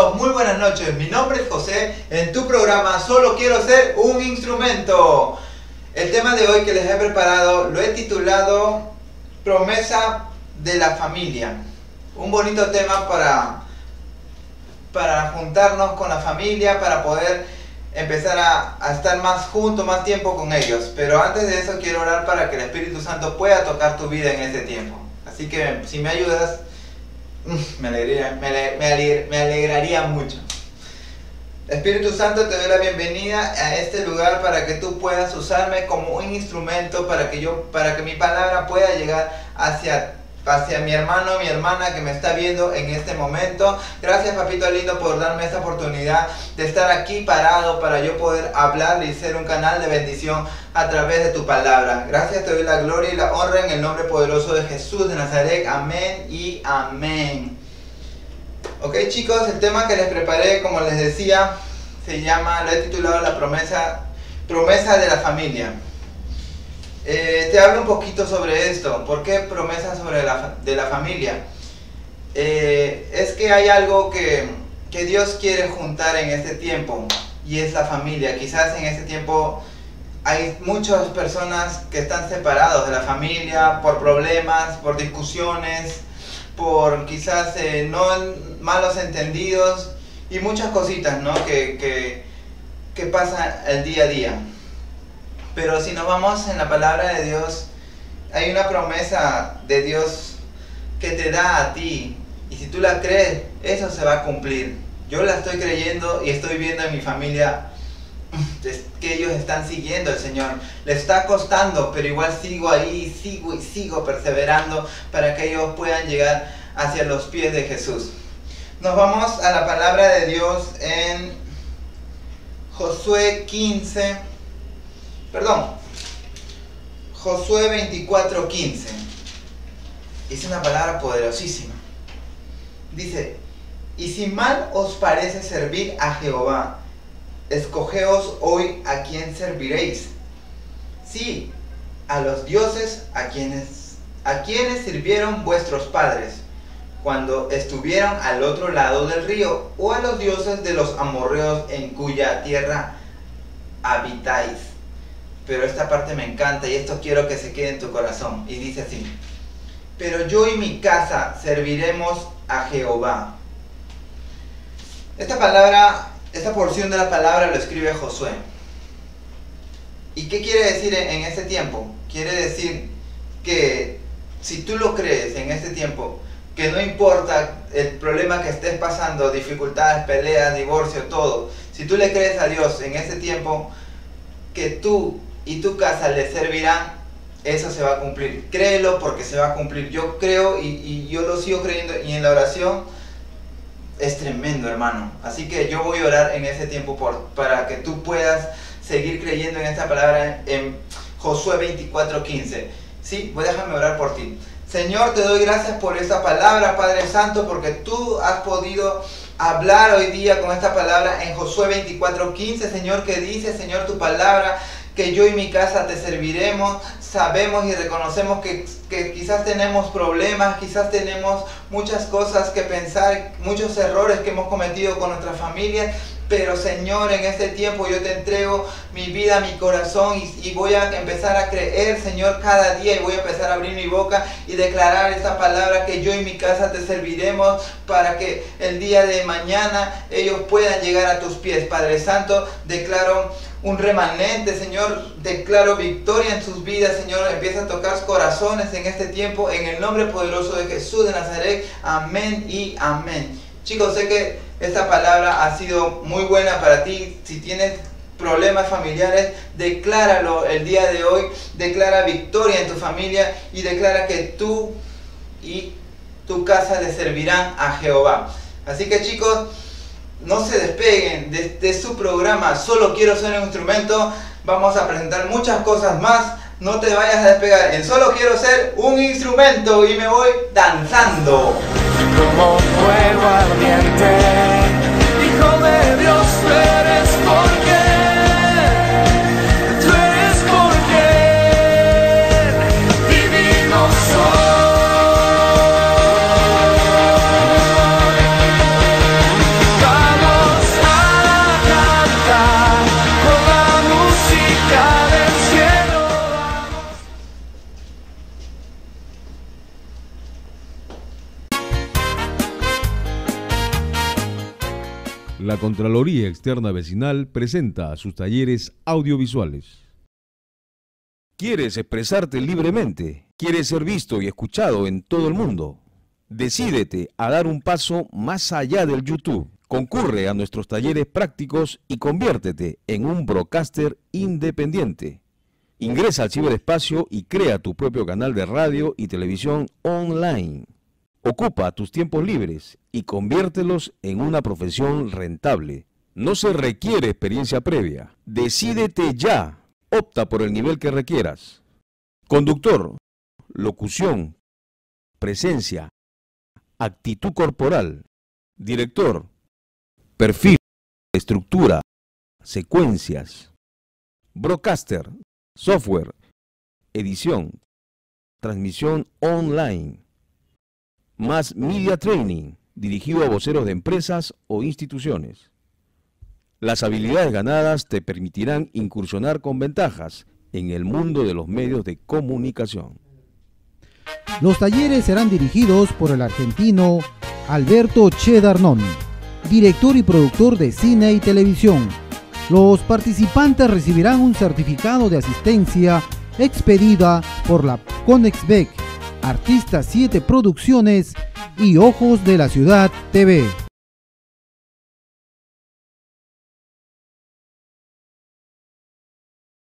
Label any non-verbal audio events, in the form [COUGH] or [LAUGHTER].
chicos? Muy buenas noches. Mi nombre es José. En tu programa Solo quiero ser un instrumento. El tema de hoy que les he preparado lo he titulado Promesa de la familia. Un bonito tema para, para juntarnos con la familia, para poder empezar a, a, estar más juntos, más tiempo con ellos. Pero antes de eso quiero orar para que el Espíritu Santo pueda tocar tu vida en ese tiempo. Así que si me ayudas, me alegraría, me, alegraría mucho. Espíritu Santo, te doy la bienvenida a este lugar para que tú puedas usarme como un instrumento para que yo, para que mi palabra pueda llegar hacia hacia mi hermano, mi hermana que me está viendo en este momento. Gracias, papito lindo, por darme esta oportunidad de estar aquí parado para yo poder hablar y ser un canal de bendición a través de tu palabra. Gracias, te doy la gloria y la honra en el nombre poderoso de Jesús de Nazaret. Amén y amén. Ok, chicos, el tema que les preparé, como les decía, se llama, lo he titulado La promesa, promesa de la familia. Eh, te hablo un poquito sobre esto. ¿Por qué promesa sobre la, de la familia? Eh, es que hay algo que, que, Dios quiere juntar en este tiempo y es la familia. Quizás en este tiempo hay muchas personas que están separados de la familia por problemas, por discusiones, por quizás eh, no malos entendidos y muchas cositas ¿no? que, que, que pasan el día a día. Pero si nos vamos en la palabra de Dios, hay una promesa de Dios que te da a ti. Y si tú la crees, eso se va a cumplir. Yo la estoy creyendo y estoy viendo en mi familia [CLEARS THROAT] que ellos están siguiendo al Señor. Le está costando, pero igual sigo ahí, sigo y sigo perseverando para que ellos puedan llegar hacia los pies de Jesús. Nos vamos a la palabra de Dios en Josué 15 Perdón. Josué 24:15. Es una palabra poderosísima. Dice, y si mal os parece servir a Jehová, escogeos hoy a quién serviréis. Sí, a los dioses a quienes, a quienes sirvieron vuestros padres cuando estuvieron al otro lado del río, o a los dioses de los amorreos en cuya tierra habitáis pero esta parte me encanta y esto quiero que se quede en tu corazón. Y dice así, pero yo y mi casa serviremos a Jehová. Esta palabra, esta porción de la palabra lo escribe Josué. ¿Y qué quiere decir en este tiempo? Quiere decir que si tú lo crees en este tiempo, que no importa el problema que estés pasando, dificultades, peleas, divorcio, todo, si tú le crees a Dios en este tiempo, que tú y tu casa le servirán, eso se va a cumplir. Créelo porque se va a cumplir. Yo creo y, yo lo sigo creyendo y en la oración es tremendo, hermano. Así que yo voy a orar en ese tiempo por, para que tú puedas seguir creyendo en esta palabra en Josué 24:15. Sí, a dejarme orar por ti. Señor, te doy gracias por esta palabra, Padre Santo, porque tú has podido hablar hoy día con esta palabra en Josué 24:15, Señor, que dice, Señor, tu palabra que yo y mi casa te serviremos. Sabemos y reconocemos que, quizás tenemos problemas, quizás tenemos muchas cosas que pensar, muchos errores que hemos cometido con nuestra familia, pero Señor, en este tiempo yo te entrego mi vida, mi corazón y, voy a empezar a creer, Señor, cada día y voy a empezar a abrir mi boca y declarar esa palabra que yo y mi casa te serviremos para que el día de mañana ellos puedan llegar a tus pies. Padre Santo, declaro un remanente, Señor. Declaro victoria en sus vidas, Señor. Empieza a tocar corazones en este tiempo, en el nombre poderoso de Jesús de Nazaret. Amén y amén. Chicos, sé que esta palabra ha sido muy buena para ti. Si tienes problemas familiares, decláralo el día de hoy. Declara victoria en tu familia y declara que tú y tu casa le servirán a Jehová. Así que chicos, no se despeguen de, su programa Solo quiero ser un instrumento. Vamos a presentar muchas cosas más. No te vayas a despegar. En Solo quiero ser un instrumento y me voy danzando. Como fuego ardiente, la Contraloría Externa Vecinal presenta sus talleres audiovisuales. ¿Quieres expresarte libremente? ¿Quieres ser visto y escuchado en todo el mundo? Decídete a dar un paso más allá del YouTube. Concurre a nuestros talleres prácticos y conviértete en un broadcaster independiente. Ingresa al ciberespacio y crea tu propio canal de radio y televisión online. Ocupa tus tiempos libres y conviértelos en una profesión rentable. No se requiere experiencia previa. Decídete ya. Opta por el nivel que requieras. Conductor, locución, presencia, actitud corporal, director, perfil, estructura, secuencias, broadcaster, software, edición, transmisión online, más media training, dirigido a voceros de empresas o instituciones. Las habilidades ganadas te permitirán incursionar con ventajas en el mundo de los medios de comunicación. Los talleres serán dirigidos por el argentino Alberto Chedarnón, director y productor de cine y televisión. Los participantes recibirán un certificado de asistencia expedida por la Conexbec, Artista 7 Producciones y Ojos de la Ciudad TV.